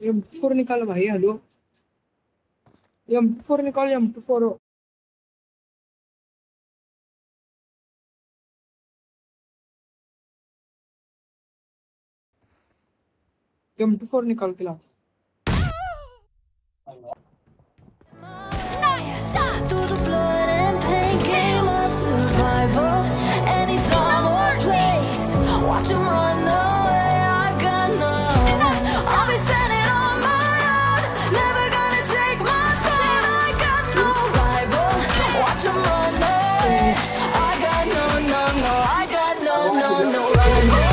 M four निकालो भाई, hello. M four निकालो एम टू निकाल के लाओ Watch him run away. Bye.